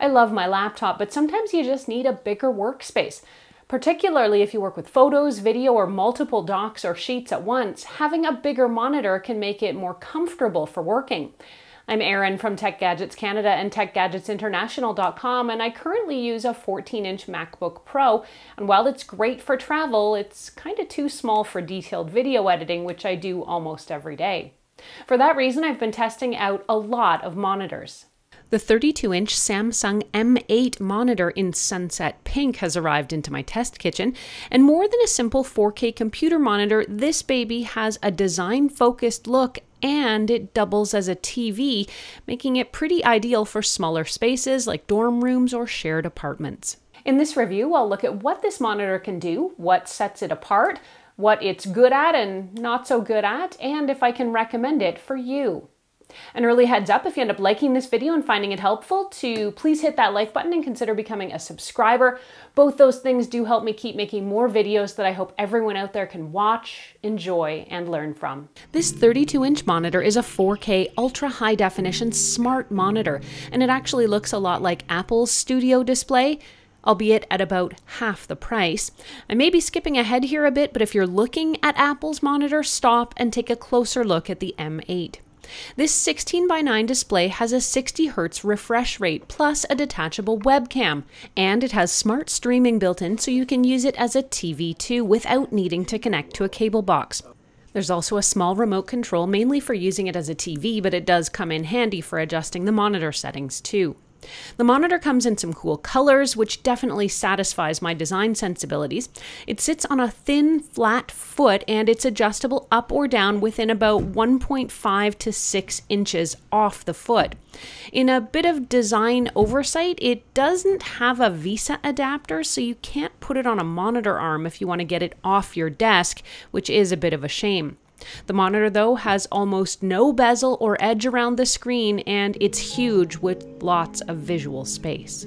I love my laptop, but sometimes you just need a bigger workspace. Particularly if you work with photos, video, or multiple docs or sheets at once, having a bigger monitor can make it more comfortable for working. I'm Erin from Tech Gadgets Canada and TechGadgetsInternational.com, and I currently use a 14 inch MacBook Pro. And while it's great for travel, it's kind of too small for detailed video editing, which I do almost every day. For that reason, I've been testing out a lot of monitors. The 32 inch Samsung M8 monitor in sunset pink has arrived into my test kitchen, and more than a simple 4K computer monitor, this baby has a design focused look and it doubles as a TV, making it pretty ideal for smaller spaces like dorm rooms or shared apartments. In this review, I'll look at what this monitor can do, what sets it apart, what it's good at and not so good at, and if I can recommend it for you. An early heads up if you end up liking this video and finding it helpful to please hit that like button and consider becoming a subscriber. Both those things do help me keep making more videos that I hope everyone out there can watch, enjoy, and learn from. This 32 inch monitor is a 4K ultra high definition smart monitor, and it actually looks a lot like Apple's Studio Display albeit at about half the price. I may be skipping ahead here a bit, but if you're looking at Apple's monitor, stop and take a closer look at the M8. This 16 by 9 display has a 60 Hz refresh rate plus a detachable webcam, and it has smart streaming built in so you can use it as a TV too without needing to connect to a cable box. There's also a small remote control mainly for using it as a TV, but it does come in handy for adjusting the monitor settings too. The monitor comes in some cool colors, which definitely satisfies my design sensibilities. It sits on a thin, flat foot and it's adjustable up or down within about 1.5 to 6 inches off the foot. In a bit of design oversight, it doesn't have a VESA adapter, so you can't put it on a monitor arm if you want to get it off your desk, which is a bit of a shame. The monitor, though, has almost no bezel or edge around the screen, and it's huge with lots of visual space.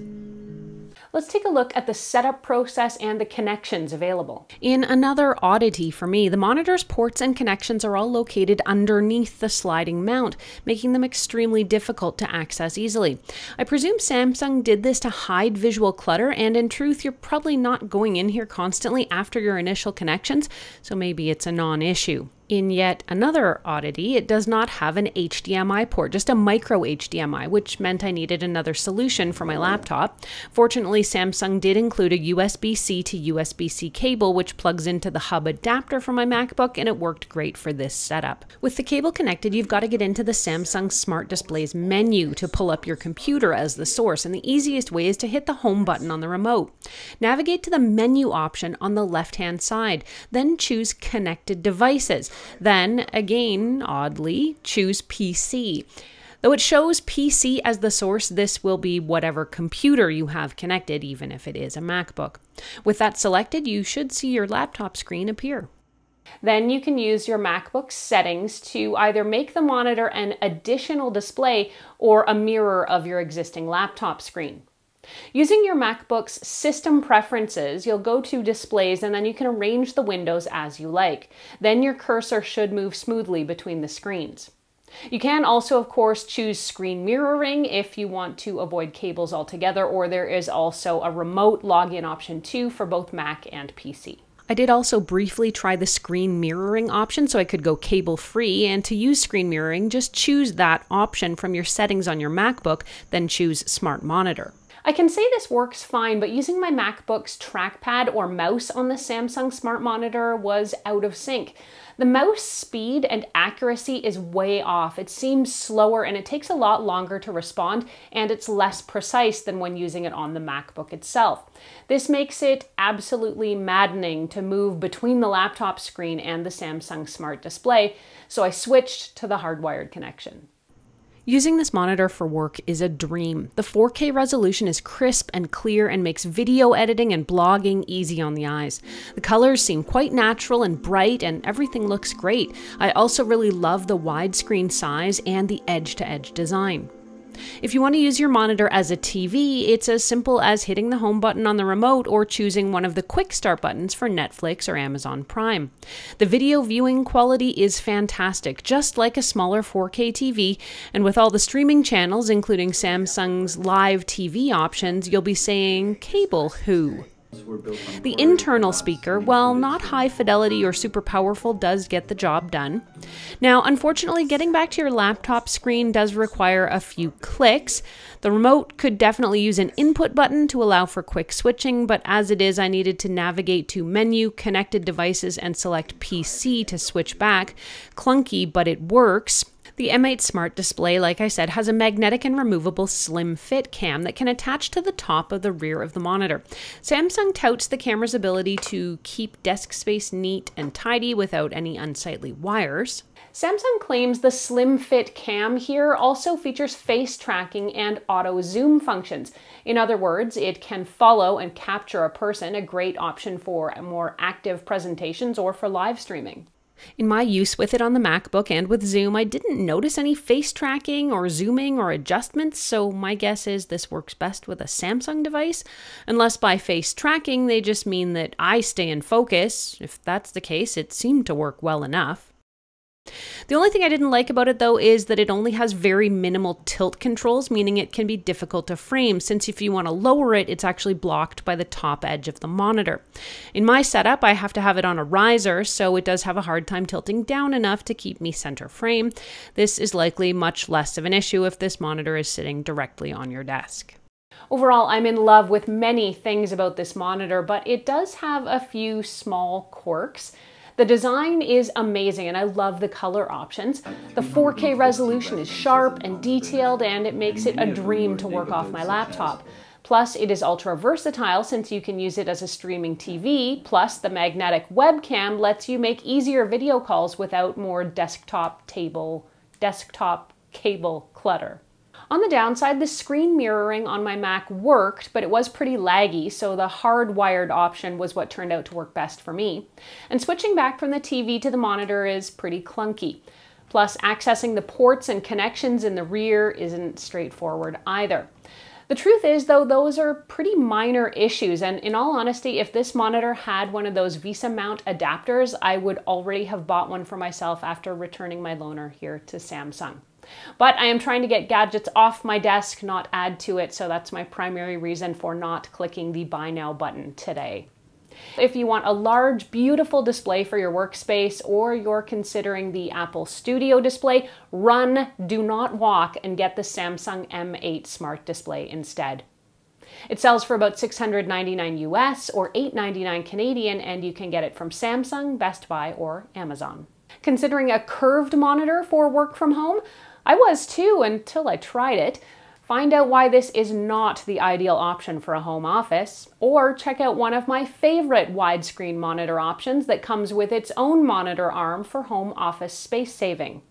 Let's take a look at the setup process and the connections available. In another oddity for me, the monitor's ports and connections are all located underneath the sliding mount, making them extremely difficult to access easily. I presume Samsung did this to hide visual clutter, and in truth, you're probably not going in here constantly after your initial connections, so maybe it's a non issue. In yet another oddity, it does not have an HDMI port, just a micro HDMI, which meant I needed another solution for my laptop. Fortunately, Samsung did include a USB C to USB C cable, which plugs into the hub adapter for my MacBook, and it worked great for this setup. With the cable connected, you've got to get into the Samsung Smart Displays menu to pull up your computer as the source, and the easiest way is to hit the home button on the remote. Navigate to the menu option on the left hand side, then choose Connected Devices. Then, again, oddly, choose PC. Though it shows PC as the source, this will be whatever computer you have connected, even if it is a MacBook. With that selected, you should see your laptop screen appear. Then you can use your MacBook settings to either make the monitor an additional display or a mirror of your existing laptop screen. Using your MacBook's system preferences, you'll go to displays and then you can arrange the windows as you like. Then your cursor should move smoothly between the screens. You can also, of course, choose screen mirroring if you want to avoid cables altogether, or there is also a remote login option too for both Mac and PC. I did also briefly try the screen mirroring option so I could go cable free. And to use screen mirroring, just choose that option from your settings on your MacBook, then choose Smart Monitor. I can say this works fine, but using my MacBook's trackpad or mouse on the Samsung Smart Monitor was out of sync. The mouse speed and accuracy is way off. It seems slower and it takes a lot longer to respond, and it's less precise than when using it on the MacBook itself. This makes it absolutely maddening to move between the laptop screen and the Samsung Smart Display, so I switched to the hardwired connection. Using this monitor for work is a dream. The 4K resolution is crisp and clear and makes video editing and blogging easy on the eyes. The colors seem quite natural and bright, and everything looks great. I also really love the widescreen size and the edge to edge design. If you want to use your monitor as a TV, it's as simple as hitting the home button on the remote or choosing one of the quick start buttons for Netflix or Amazon Prime. The video viewing quality is fantastic, just like a smaller 4K TV, and with all the streaming channels, including Samsung's live TV options, you'll be saying, Cable who? The internal speaker, while not high fidelity or super powerful, does get the job done. Now, unfortunately, getting back to your laptop screen does require a few clicks. The remote could definitely use an input button to allow for quick switching, but as it is, I needed to navigate to menu, connected devices, and select PC to switch back. Clunky, but it works. The M8 Smart Display, like I said, has a magnetic and removable slim fit cam that can attach to the top of the rear of the monitor. Samsung touts the camera's ability to keep desk space neat and tidy without any unsightly wires. Samsung claims the slim fit cam here also features face tracking and auto zoom functions. In other words, it can follow and capture a person, a great option for more active presentations or for live streaming. In my use with it on the MacBook and with Zoom, I didn't notice any face tracking or zooming or adjustments, so my guess is this works best with a Samsung device. Unless by face tracking they just mean that I stay in focus. If that's the case, it seemed to work well enough. The only thing I didn't like about it though is that it only has very minimal tilt controls, meaning it can be difficult to frame since if you want to lower it, it's actually blocked by the top edge of the monitor. In my setup, I have to have it on a riser, so it does have a hard time tilting down enough to keep me center frame. This is likely much less of an issue if this monitor is sitting directly on your desk. Overall, I'm in love with many things about this monitor, but it does have a few small quirks. The design is amazing and I love the color options. The 4K resolution is sharp and detailed and it makes it a dream to work off my laptop. Plus, it is ultra versatile since you can use it as a streaming TV. Plus, the magnetic webcam lets you make easier video calls without more desktop table, desktop cable clutter. On the downside, the screen mirroring on my Mac worked, but it was pretty laggy, so the hardwired option was what turned out to work best for me. And switching back from the TV to the monitor is pretty clunky. Plus, accessing the ports and connections in the rear isn't straightforward either. The truth is, though, those are pretty minor issues, and in all honesty, if this monitor had one of those VESA mount adapters, I would already have bought one for myself after returning my loaner here to Samsung. But I am trying to get gadgets off my desk, not add to it, so that's my primary reason for not clicking the Buy Now button today. If you want a large, beautiful display for your workspace or you're considering the Apple Studio display, run, do not walk, and get the Samsung M8 Smart Display instead. It sells for about 699 US or 899 Canadian and you can get it from Samsung, Best Buy, or Amazon. Considering a curved monitor for work from home, I was too until I tried it. Find out why this is not the ideal option for a home office, or check out one of my favorite widescreen monitor options that comes with its own monitor arm for home office space saving.